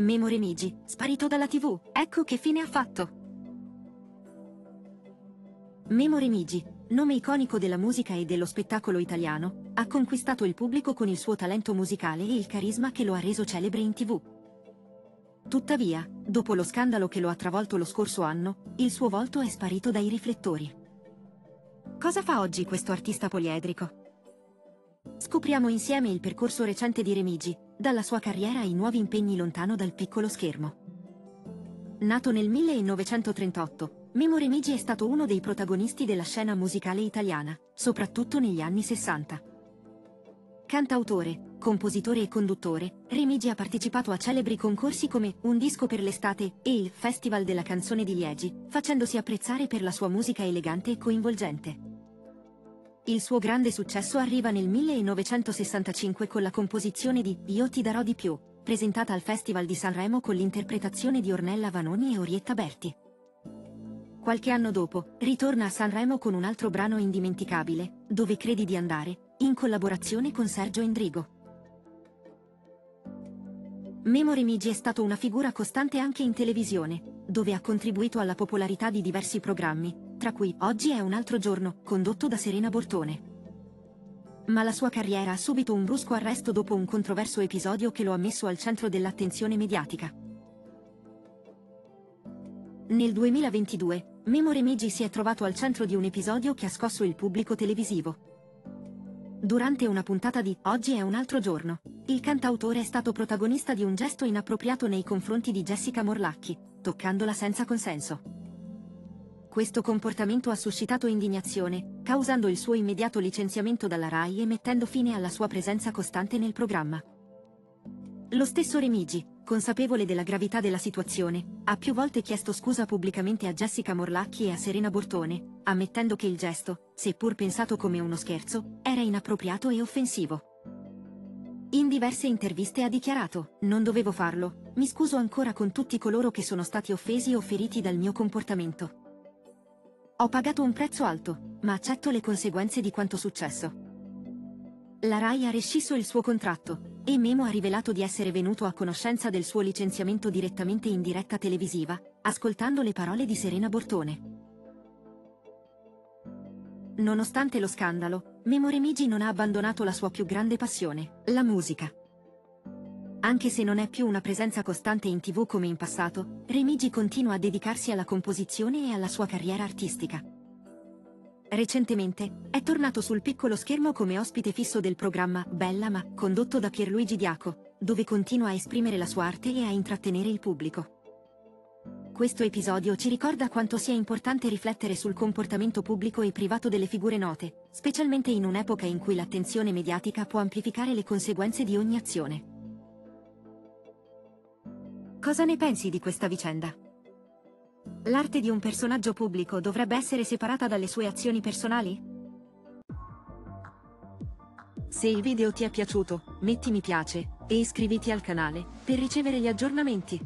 Memo Remigi, sparito dalla tv, ecco che fine ha fatto. Memo Remigi, nome iconico della musica e dello spettacolo italiano, ha conquistato il pubblico con il suo talento musicale e il carisma che lo ha reso celebre in tv. Tuttavia, dopo lo scandalo che lo ha travolto lo scorso anno, il suo volto è sparito dai riflettori. Cosa fa oggi questo artista poliedrico? Scopriamo insieme il percorso recente di Remigi, dalla sua carriera ai nuovi impegni lontano dal piccolo schermo. Nato nel 1938, Memo Remigi è stato uno dei protagonisti della scena musicale italiana, soprattutto negli anni 60. Cantautore, compositore e conduttore, Remigi ha partecipato a celebri concorsi come Un disco per l'estate e il Festival della canzone di Liegi, facendosi apprezzare per la sua musica elegante e coinvolgente. Il suo grande successo arriva nel 1965 con la composizione di Io ti darò di più, presentata al Festival di Sanremo con l'interpretazione di Ornella Vanoni e Orietta Berti. Qualche anno dopo, ritorna a Sanremo con un altro brano indimenticabile, Dove credi di andare, in collaborazione con Sergio Endrigo. Memo Remigi è stato una figura costante anche in televisione, dove ha contribuito alla popolarità di diversi programmi, tra cui Oggi è un altro giorno, condotto da Serena Bortone. Ma la sua carriera ha subito un brusco arresto dopo un controverso episodio che lo ha messo al centro dell'attenzione mediatica. Nel 2022, Memo Remigi si è trovato al centro di un episodio che ha scosso il pubblico televisivo. Durante una puntata di Oggi è un altro giorno, il cantautore è stato protagonista di un gesto inappropriato nei confronti di Jessica Morlacchi, toccandola senza consenso. Questo comportamento ha suscitato indignazione, causando il suo immediato licenziamento dalla RAI e mettendo fine alla sua presenza costante nel programma. Lo stesso Remigi, consapevole della gravità della situazione, ha più volte chiesto scusa pubblicamente a Jessica Morlacchi e a Serena Bortone, ammettendo che il gesto, seppur pensato come uno scherzo, era inappropriato e offensivo. In diverse interviste ha dichiarato, non dovevo farlo, mi scuso ancora con tutti coloro che sono stati offesi o feriti dal mio comportamento. Ho pagato un prezzo alto, ma accetto le conseguenze di quanto successo. La RAI ha rescisso il suo contratto, e Memo ha rivelato di essere venuto a conoscenza del suo licenziamento direttamente in diretta televisiva, ascoltando le parole di Serena Bortone. Nonostante lo scandalo, Memo Remigi non ha abbandonato la sua più grande passione, la musica. Anche se non è più una presenza costante in tv come in passato, Remigi continua a dedicarsi alla composizione e alla sua carriera artistica. Recentemente, è tornato sul piccolo schermo come ospite fisso del programma Bella ma, condotto da Pierluigi Diaco, dove continua a esprimere la sua arte e a intrattenere il pubblico. Questo episodio ci ricorda quanto sia importante riflettere sul comportamento pubblico e privato delle figure note, specialmente in un'epoca in cui l'attenzione mediatica può amplificare le conseguenze di ogni azione. Cosa ne pensi di questa vicenda? L'arte di un personaggio pubblico dovrebbe essere separata dalle sue azioni personali? Se il video ti è piaciuto, metti mi piace e iscriviti al canale per ricevere gli aggiornamenti.